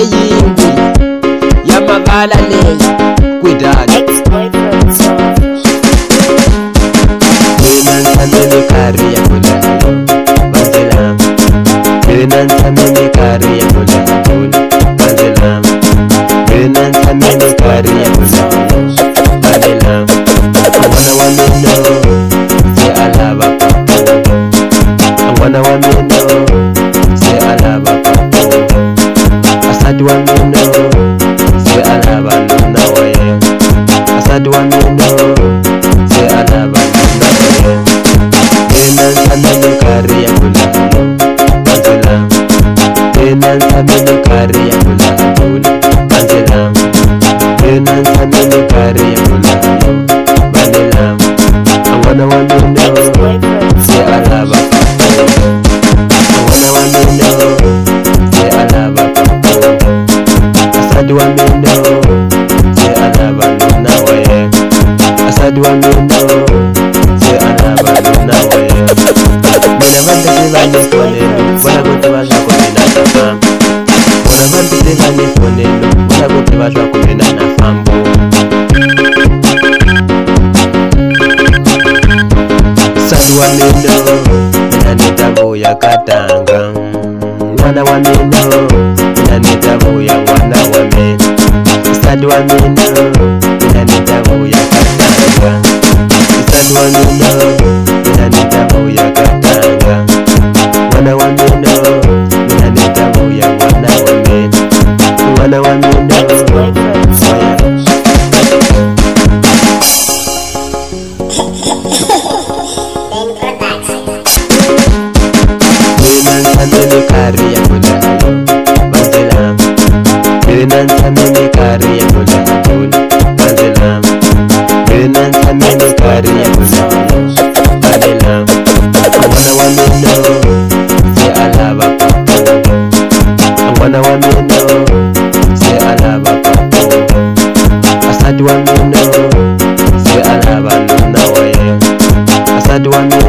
yingwi yamabala le kwidala Ex-boyfriend selfish. mina ntshame mikarhi ya vulavula wani no sai alaba na kare tenan sanadin kariya kula angela tenan sanadin kariya kula angela tenan sanadin kariya kula angela i wanna wanna know tutelane tuonendo bona kuti vazvakupinda nafambo bona vanditelane n'wana wa mina Ex-boyfriend selfish. mina ntshame mikarhi ya vulavula vandzilama mina ntshame mikarhi ya vulavula vandzilama mina ntshame mikarhi ya vulavula vandzilama n'wana wa mina se a lava papu wa mina se a lava papu asadi wa mina se a lava nuna wa asadi wa mina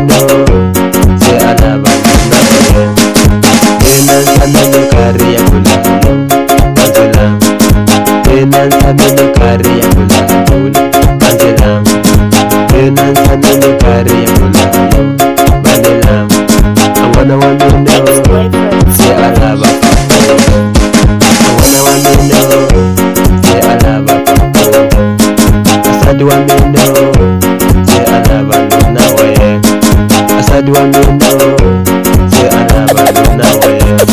asadi wa mina se a lava nuna wa yena asadi wa mina se a lava nuna wa yena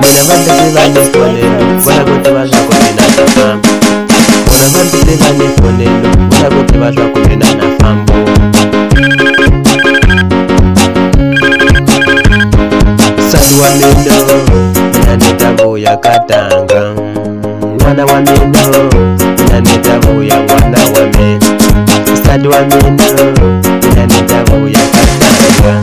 mina vandisi va ni fonelo vona ku tiva swa ku mina na famba vona vandisi va ni fonelo vona ku tiva swa ku mina na fambo sadi wa mina mina ni ta vuya ka tanga n'wana wa mina mina ومنه inanitaka uyakatanga.